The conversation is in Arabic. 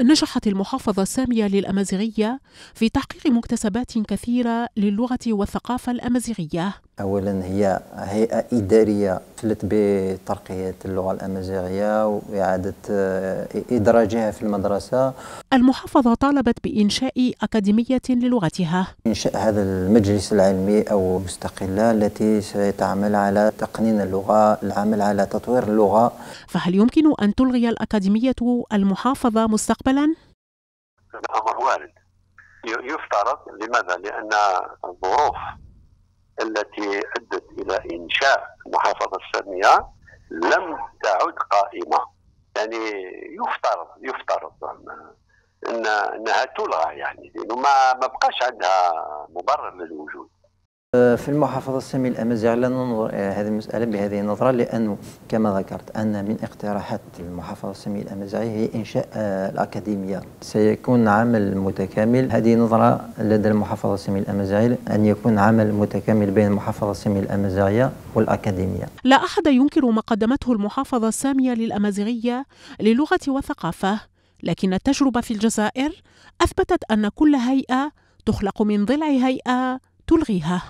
نجحت المحافظة السامية للأمازيغية في تحقيق مكتسبات كثيرة للغة والثقافة الأمازيغية. أولا هي هيئة إدارية فلت بترقية اللغة الأمازيغية وإعادة آه، إدراجها في المدرسة المحافظة طالبت بإنشاء أكاديمية للغتها إنشاء هذا المجلس العلمي أو مستقلة التي ستعمل على تقنين اللغة العمل على تطوير اللغة فهل يمكن أن تلغي الأكاديمية المحافظة مستقبلا؟ الأمر وارد يفترض لماذا؟ لأن الظروف التي أدت إلى إنشاء المحافظه الساميه لم تعد قائمة. يعني يفترض يفترض ان إنها تلغى يعني لأنه ما ما بقاش عندها مبرر للوجود. في المحافظة السامية الأمازيغ لا ننظر هذه المسألة بهذه النظرة لأنه كما ذكرت أن من اقتراحات المحافظة السامية الأمازيغية هي إنشاء الأكاديمية. سيكون عمل متكامل. هذه نظرة لدى المحافظة السامية الأمازيغية أن يكون عمل متكامل بين المحافظة السامية الأمازيغية والأكاديمية. لا أحد ينكر ما قدمته المحافظة السامية للأمازيغية للغة والثقافة لكن التجربة في الجزائر أثبتت أن كل هيئة تخلق من ضلع هيئة تلغيها.